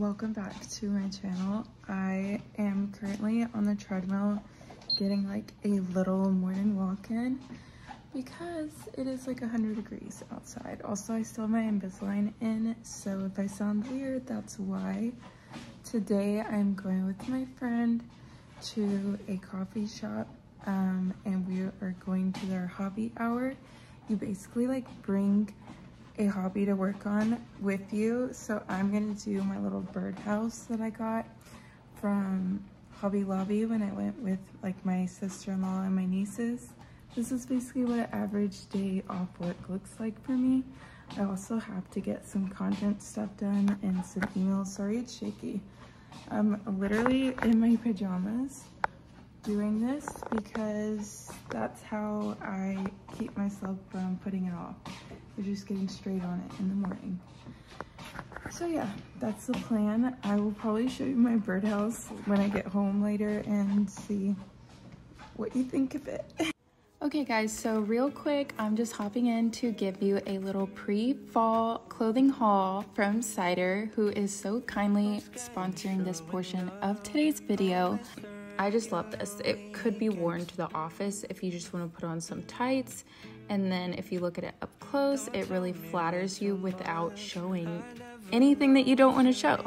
welcome back to my channel. I am currently on the treadmill getting like a little morning walk in because it is like 100 degrees outside. Also i still have my invisalign in so if i sound weird that's why. Today i'm going with my friend to a coffee shop um, and we are going to their hobby hour. You basically like bring a hobby to work on with you. So I'm gonna do my little birdhouse that I got from Hobby Lobby when I went with like my sister-in-law and my nieces. This is basically what an average day off work looks like for me. I also have to get some content stuff done and some emails. Sorry it's shaky. I'm literally in my pajamas doing this because that's how I keep myself from putting it off. We're just getting straight on it in the morning. So yeah, that's the plan. I will probably show you my birdhouse when I get home later and see what you think of it. Okay guys, so real quick, I'm just hopping in to give you a little pre-fall clothing haul from Cider, who is so kindly sponsoring this portion of today's video. I just love this. It could be worn to the office if you just want to put on some tights. And then if you look at it up close, it really flatters you without showing anything that you don't want to show.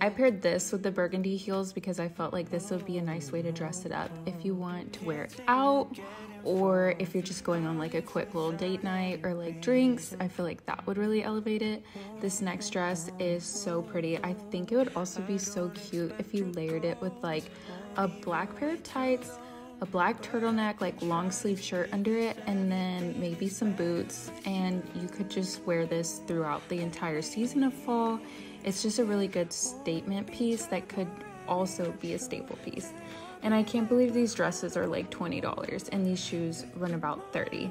I paired this with the burgundy heels because I felt like this would be a nice way to dress it up if you want to wear it out or if you're just going on like a quick little date night or like drinks, I feel like that would really elevate it. This next dress is so pretty. I think it would also be so cute if you layered it with like a black pair of tights, a black turtleneck, like long sleeve shirt under it, and then maybe some boots. And you could just wear this throughout the entire season of fall. It's just a really good statement piece that could also be a staple piece. And I can't believe these dresses are like $20 and these shoes run about 30.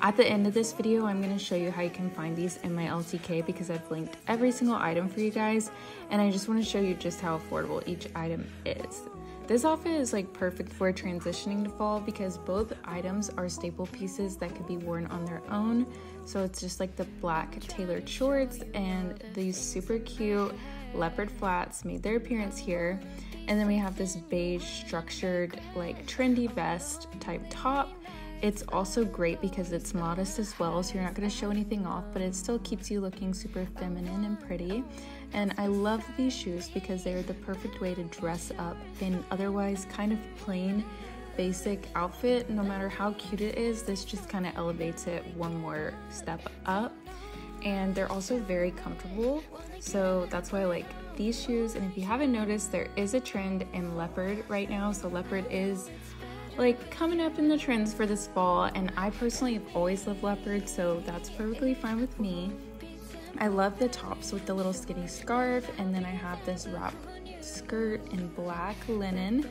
At the end of this video, I'm gonna show you how you can find these in my LTK because I've linked every single item for you guys. And I just wanna show you just how affordable each item is. This outfit is like perfect for transitioning to fall because both items are staple pieces that could be worn on their own. So it's just like the black tailored shorts and these super cute leopard flats made their appearance here. And then we have this beige structured like trendy vest type top it's also great because it's modest as well, so you're not going to show anything off, but it still keeps you looking super feminine and pretty. And I love these shoes because they're the perfect way to dress up in otherwise kind of plain basic outfit. No matter how cute it is, this just kind of elevates it one more step up. And they're also very comfortable, so that's why I like these shoes. And if you haven't noticed, there is a trend in leopard right now. So leopard is like coming up in the trends for this fall and I personally have always loved leopard so that's perfectly fine with me. I love the tops with the little skinny scarf and then I have this wrap skirt in black linen.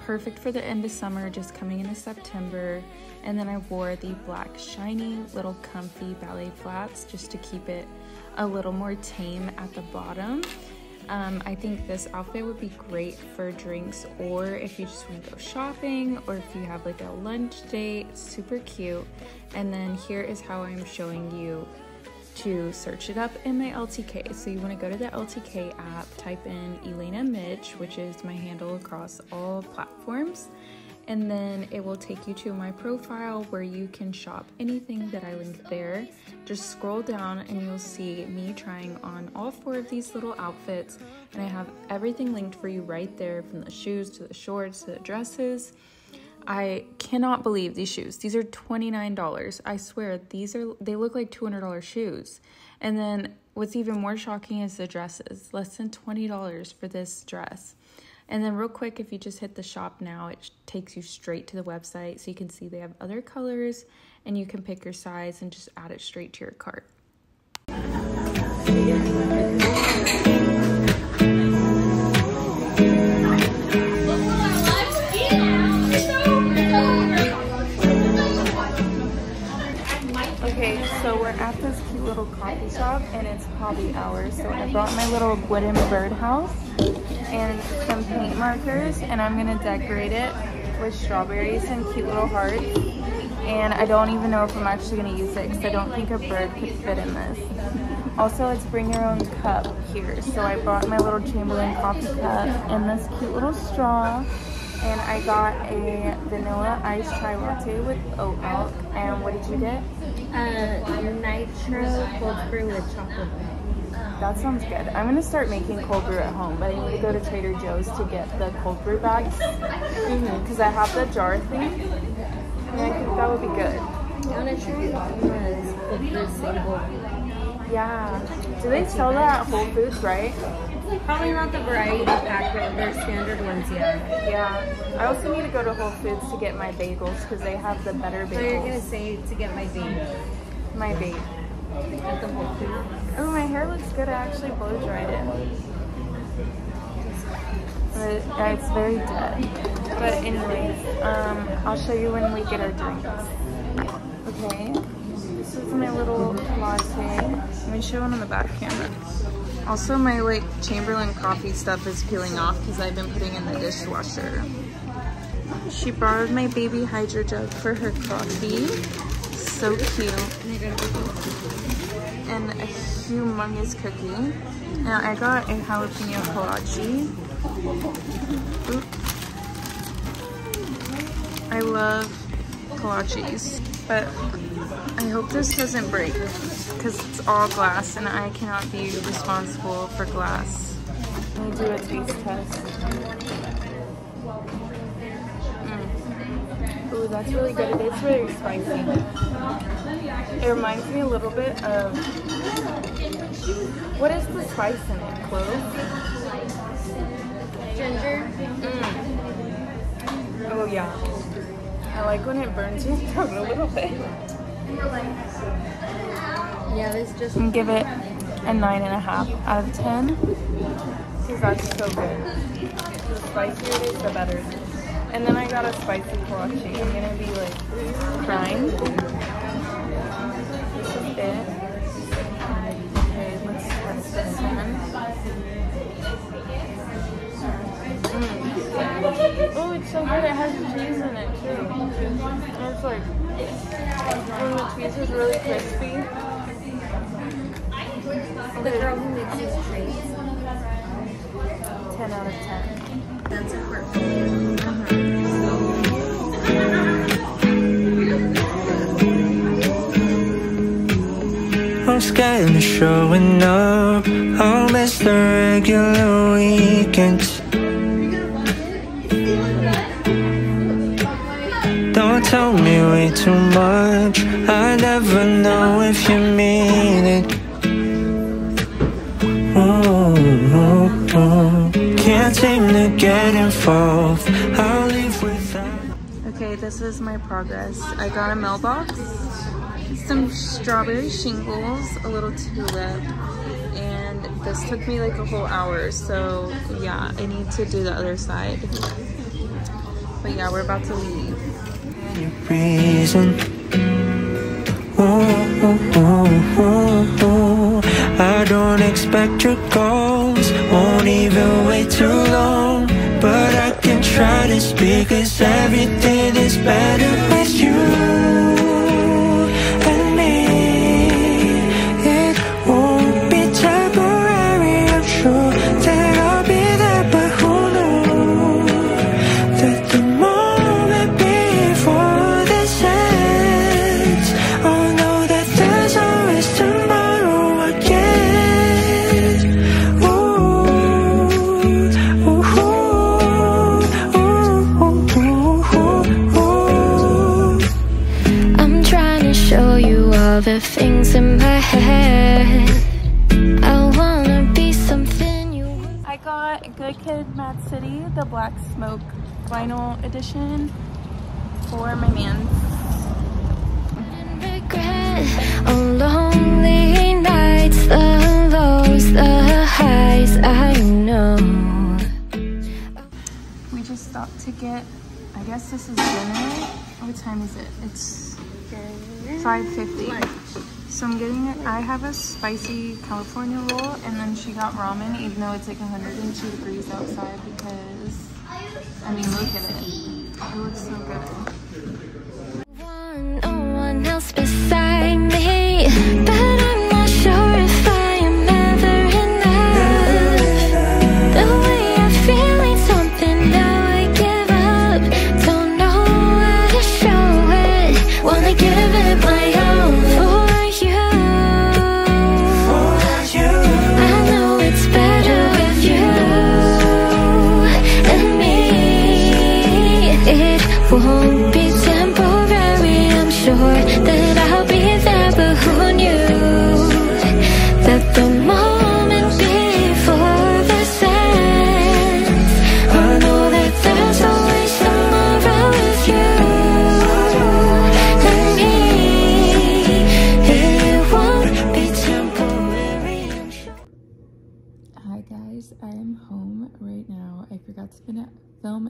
Perfect for the end of summer just coming into September. And then I wore the black shiny little comfy ballet flats just to keep it a little more tame at the bottom um, I think this outfit would be great for drinks or if you just want to go shopping or if you have like a lunch date, super cute. And then here is how I'm showing you to search it up in my LTK. So you want to go to the LTK app, type in Elaina Mich, which is my handle across all platforms and then it will take you to my profile where you can shop anything that I link there. Just scroll down and you'll see me trying on all four of these little outfits and I have everything linked for you right there from the shoes to the shorts to the dresses. I cannot believe these shoes. These are $29. I swear these are they look like $200 shoes. And then what's even more shocking is the dresses. Less than $20 for this dress. And then real quick, if you just hit the shop now, it takes you straight to the website. So you can see they have other colors and you can pick your size and just add it straight to your cart. Okay, so we're at this cute little coffee shop and it's hobby hour. So I brought my little wooden birdhouse and some paint markers and I'm gonna decorate it with strawberries and cute little hearts and I don't even know if I'm actually gonna use it because I don't think a bird could fit in this. Also, it's bring your own cup here. So I brought my little Chamberlain coffee cup and this cute little straw. And I got a vanilla iced chai latte with oat milk. And what did you get? Uh, nitro cold brew with chocolate. That sounds good. I'm gonna start making cold brew at home, but I need to go to Trader Joe's to get the cold brew bags because mm -hmm. I have the jar thing, and I think that would be good. I wanna try cold brew single yeah. Do they sell that at Whole Foods, right? Probably not the variety pack, but their standard ones, yeah. Yeah. I also need to go to Whole Foods to get my bagels because they have the better bagels. So you're gonna say to get my bait? My bait. At the Whole Foods. Oh, my hair looks good. I actually blow dried it. But it's very dead. But anyways, um, I'll show you when we get our drinks. Okay. This is my little latte. Let me show one on the back camera. Also, my like Chamberlain coffee stuff is peeling off because I've been putting in the dishwasher. She borrowed my baby hydro jug for her coffee. So cute. And a humongous cookie. Now I got a jalapeno kolache. I love kolaches, but I hope this doesn't break because it's all glass and I cannot be responsible for glass. Let me do a taste test. Mm. Ooh, that's really good. It is really spicy. It reminds me a little bit of, what is the spice in it? Clove? Ginger? Mm. Oh yeah. I like when it burns your throat a little bit. Yeah, this just. And give it a nine and a half out of ten. Because that's so good. The spicier it is, the better. And then I got a spicy kolache. I'm gonna be like crying. This is it. Okay, let's test this one. Mm. Oh, it's so good. It has cheese in it too. And it's like when the cheese is really crispy. The girl who makes these treats. 10 out of 10. That's a perfect. I'm scared of showing up. I'll miss the regular weekends. Don't tell me way too much I never know if you mean it ooh, ooh, ooh. Can't seem to get involved I'll leave without Okay, this is my progress. I got a mailbox, some strawberry shingles, a little tulip, and this took me like a whole hour. So yeah, I need to do the other side. But yeah, we're about to leave reason. Ooh, ooh, ooh, I don't expect your calls, won't even wait too long. But I can try to speak, cause everything is better with you. Black Smoke vinyl edition for my man. On oh, lonely nights, the lows, the highs, I know. We just stopped to get, I guess this is dinner. What time is it? It's 5.50. So I'm getting it, I have a spicy California roll and then she got ramen even though it's like 102 degrees outside because, I mean look at it. It looks so good.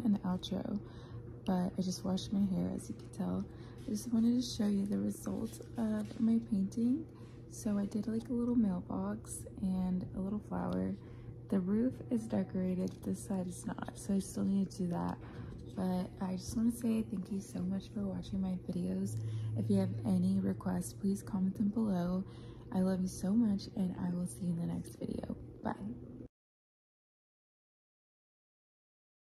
An outro, but I just washed my hair as you can tell. I just wanted to show you the results of my painting. So I did like a little mailbox and a little flower. The roof is decorated, this side is not, so I still need to do that. But I just want to say thank you so much for watching my videos. If you have any requests, please comment them below. I love you so much and I will see you in the next video. Bye.